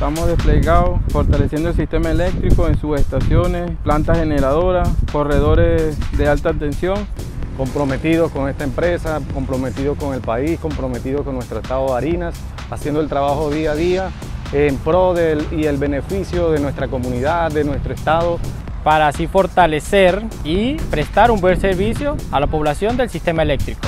Estamos desplegados fortaleciendo el sistema eléctrico en subestaciones, plantas generadoras, corredores de alta tensión. Comprometidos con esta empresa, comprometidos con el país, comprometidos con nuestro estado de Harinas, haciendo el trabajo día a día en pro del, y el beneficio de nuestra comunidad, de nuestro estado. Para así fortalecer y prestar un buen servicio a la población del sistema eléctrico.